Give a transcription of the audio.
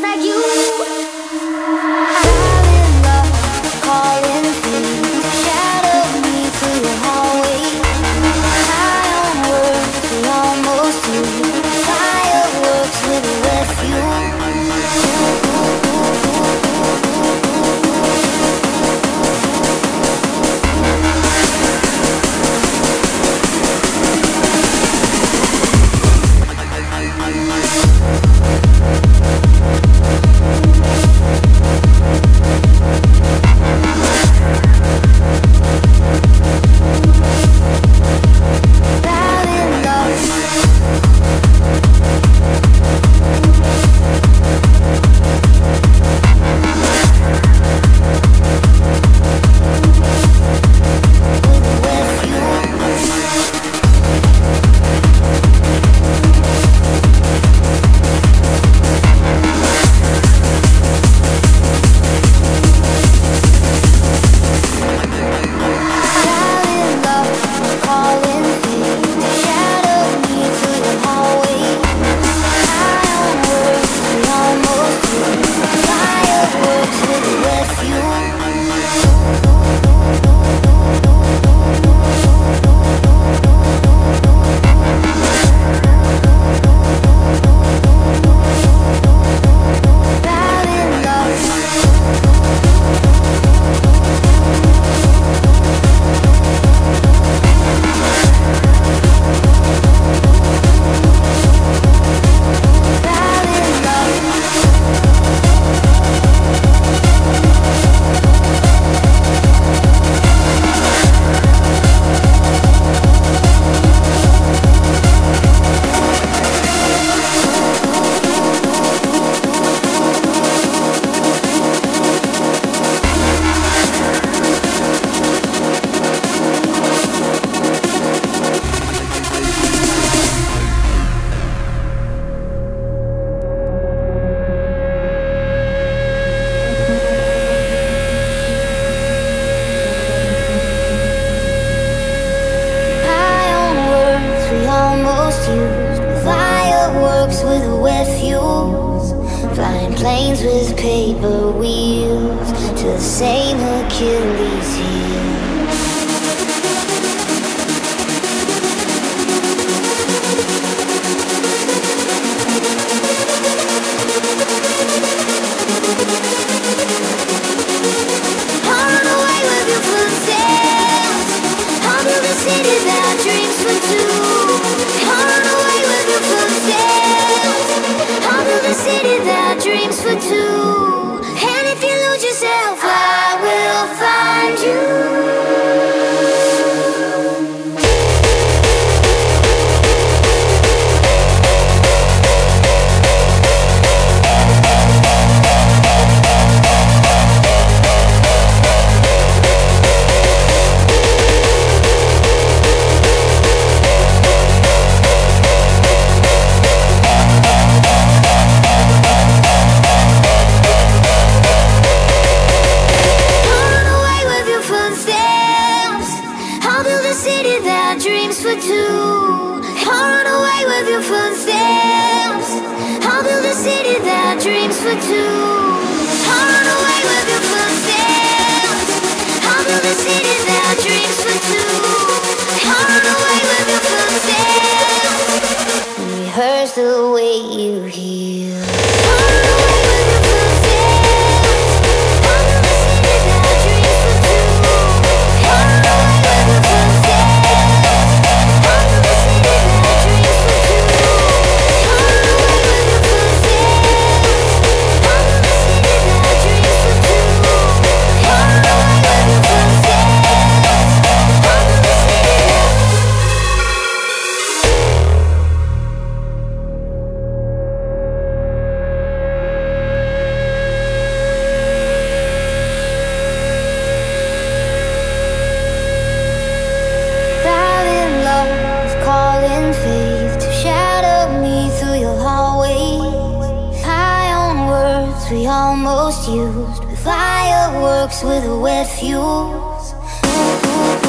like you. trucks with wet fuels, flying planes with paper wheels to the same Achilles heel. for two city that dreams for two. I'll run away with your footsteps. I'll build a city that dreams for two. I'll run away with your we almost used, with fireworks with wet fuels. Ooh, ooh.